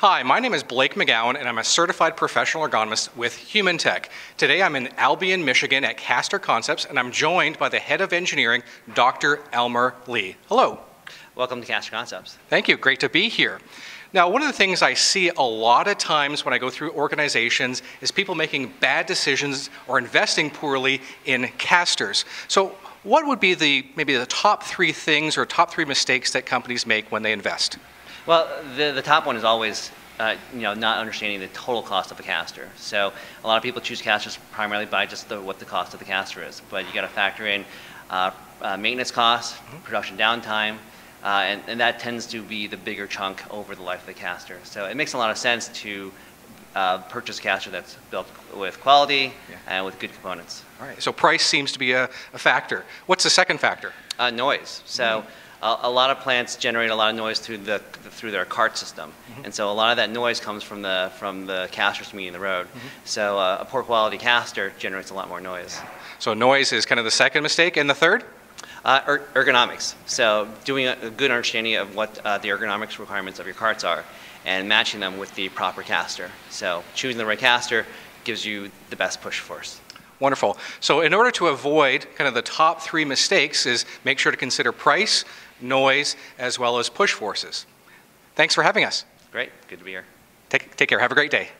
Hi, my name is Blake McGowan, and I'm a certified professional ergonomist with Humantech. Today I'm in Albion, Michigan at Caster Concepts, and I'm joined by the head of engineering, Dr. Elmer Lee. Hello. Welcome to Caster Concepts. Thank you. Great to be here. Now, one of the things I see a lot of times when I go through organizations is people making bad decisions or investing poorly in casters. So, what would be the maybe the top three things or top three mistakes that companies make when they invest? Well, the, the top one is always uh, you know, not understanding the total cost of a caster. So a lot of people choose casters primarily by just the, what the cost of the caster is, but you got to factor in uh, uh, maintenance costs, mm-hmm. production downtime, uh, and, and, that tends to be the bigger chunk over the life of the caster. So it makes a lot of sense to uh, purchase a caster that's built with quality yeah. and with good components. All right. So price seems to be a, a factor. What's the second factor? Uh, noise. So. Mm-hmm a, a, lot of plants generate a lot of noise through the through their cart system, mm-hmm. and so a lot of that noise comes from the from the casters meeting the road. Mm-hmm. So uh, a poor quality caster generates a lot more noise. So noise is kind of the second mistake, and the third. Uh, er- ergonomics. So doing a, a, good understanding of what uh, the ergonomics requirements of your carts are, and matching them with the proper caster. So choosing the right caster gives you the best push force. Wonderful. So in order to avoid kind of the top three mistakes is make sure to consider price, noise, as well as push forces. Thanks for having us. Great. Good to be here. Take, take care. Have a great day.